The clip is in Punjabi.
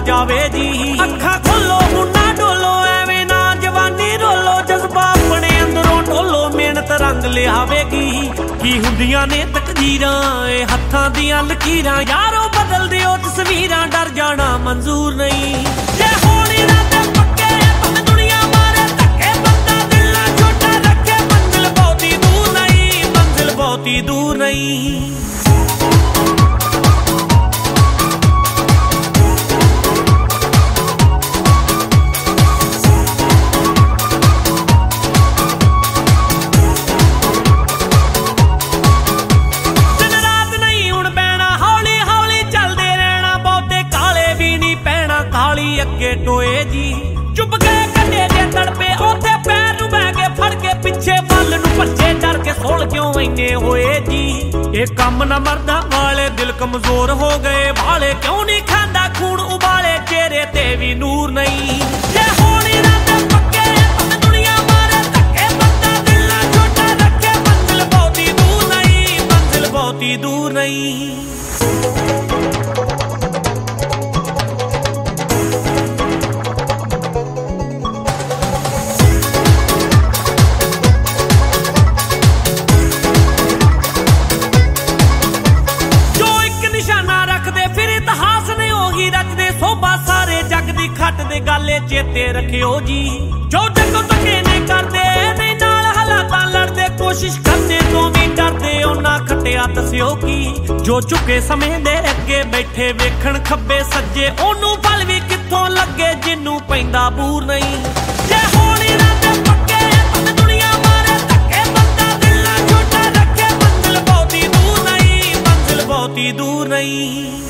ਜਾਵੇ ਜੀ। ਅੱਖਾਂ ਖੋਲੋ ਮੁੰਨਾ ਡੋਲੋ, ਐਵੇਂ ਨਾ ਜਵਾਨੀ ਰੋਲੋ, ਜਜ਼ਬਾ ਆਪਣੇ ਅੰਦਰੋਂ ਢੋਲੋ ਮਿਹਨਤ ਰੰਗ ਲਿਆਵੇਗੀ। ਕੀ ਹੁੰਦੀਆਂ ਨੇ ਤਕਦੀਰਾਂ, ਇਹ ਹੱਥਾਂ ਦੀਆਂ ਲਕੀਰਾਂ, ਯਾਰੋ ਬਦਲ ਦਿਓ ਤਸਵੀਰਾਂ, ਡਰ ਜਾਣਾ ਮਨਜ਼ੂਰ ਨਹੀਂ। ਜੇ ਹੋਣ ਇਰਾਦੇ ਪੱਕੇ ਭਾਵੇਂ ਦੁਨੀਆ ਮਾਰੇ ਧੱਕੇ, ਬੰਦਾ ਦਿਲ ਨਾ ਛੋਟਾ ਰੱਖੇ, ਮੰਜ਼ਿਲ ਬਹੁਤੀ ਦੂਰ ਨਹੀਂ, ਮੰਜ਼ਿਲ ਬਹੁਤੀ ਦੂਰ ਨਹੀਂ। ਪੈਣਾ ਅੱਗੇ ਟੋਏ ਜੀ। ਚੁੱਪ ਗਏ ਕੱਡੇ ਦੇ ਤੜਪੇ, ਉੱਥੇ ਪੈਰ ਨੂੰ ਬਹਿ ਕੇ ਫੜ ਕੇ ਪਿੱਛੇ ਵੱਲ ਨੂੰ ਭੱਜੇ, ਡਰ ਕੇ ਸੋਲ ਕਿਉਂ ਇੰਨੇ ਹੋਏ ਜੀ? ਇਹ ਕੰਮ ਨਾ ਮਰਦਾ ਵਾਲੇ, ਦਿਲ ਕਮਜ਼ੋਰ ਹੋ ਗਏ ਵਾਲੇ, ਕਿਉਂ ਨਹੀਂ ਖਾਂਦਾ ਜੱਗ ਦੀ ਖੱਟ ਦੇ ਗਾਲੇ ਚੇਤੇ ਰੱਖਿਓ ਜੀ। ਜੋ ਜੱਗੋਂ ਧੱਕੇ ਨੇ ਕਰਦੇ, ਨਹੀਂ ਨਾਲ ਹਾਲਾਤਾਂ ਲੜਦੇ, ਕੋਸ਼ਿਸ਼ ਕਰਦੇ, ਤੋਂ ਵੀ ਡਰਦੇ, ਉਹਨਾਂ ਖੱਟਿਆ ਦੱਸਿਓ ਕੀ? ਜੋ ਝੁਕੇ ਸਮੇਂ ਦੇ ਅੱਗੇ ਬੈਠੇ ਵੇਖਣ ਖੱਬੇ ਸੱਜੇ, ਉਹਨੂੰ ਬਲ ਵੀ ਕਿੱਥੋਂ ਲੱਗੇ ਜਿੰਨੂੰ ਪੈਂਦਾ ਬੂਰ ਨਹੀਂ। ਜੇ ਹੋਣ ਇਰਾਦੇ ਪੱਕੇ ਭਾਵੇਂ ਦੁਨੀਆ ਮਾਰੇ, ਧੱਕੇ ਬੰਦਾ ਦਿਲ ਨਾ ਛੋਟਾ ਰੱਖੇ ਮੰਜ਼ਿਲ ਬਹੁਤੀ ਦੂਰ ਨਹੀਂ ਮੰਜ਼ਿਲ ਬਹੁਤੀ ਦੂਰ ਨਹੀਂ।